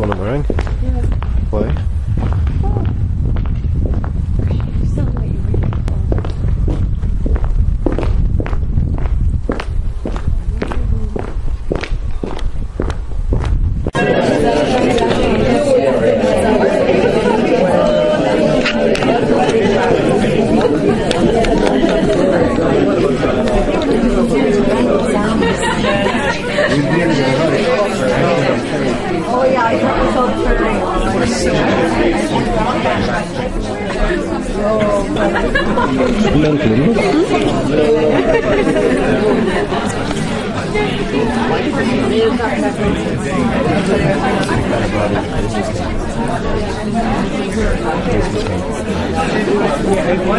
come on, Lorraine. Yeah. Play.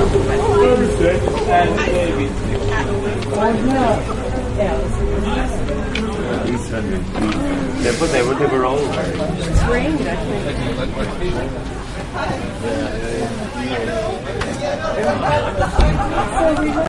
And David. These hundred. They, but they were, they were old.